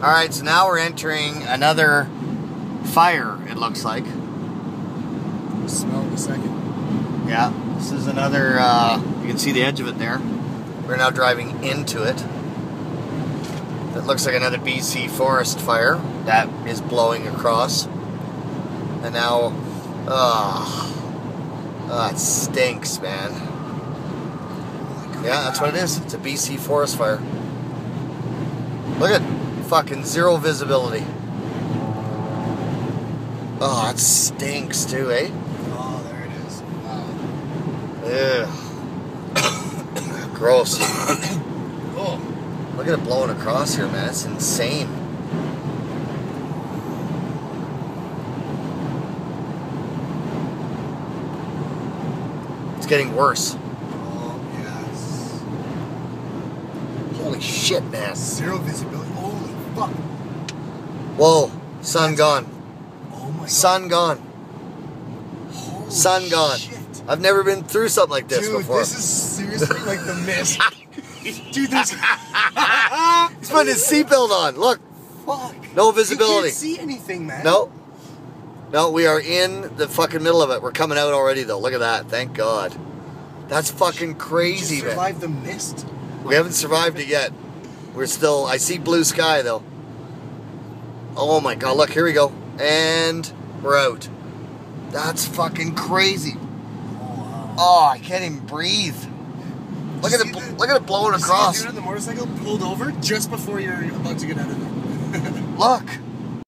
All right, so now we're entering another fire. It looks like. Smell in a second. Yeah, this is another. Uh, you can see the edge of it there. We're now driving into it. It looks like another BC forest fire that is blowing across. And now, ah, oh, it stinks, man. Yeah, that's what it is. It's a BC forest fire. Look at fucking zero visibility. Oh, it stinks too, eh? Oh, there it is. Wow. Ugh. Gross. Oh, Look at it blowing across here, man. It's insane. It's getting worse. oh yes. Holy shit, man. Zero visibility. Fuck. Whoa. Sun gone. Oh my Sun gone. Holy Sun gone. Shit. I've never been through something like this Dude, before. this is seriously like the mist. Dude, there's He's putting his seatbelt on. Look. fuck. No You visibility. can't see anything, man. No. No, we are in the fucking middle of it. We're coming out already, though. Look at that. Thank God. That's fucking You just crazy, man. survived the mist. We haven't survived it yet. We're still. I see blue sky though. Oh my god! Look, here we go, and we're out. That's fucking crazy. Oh. Oh, I can't even breathe. Look at it! the- Look at it blowing You see the across. dude on the motorcycle pulled over just before you're about to get out of there. Look.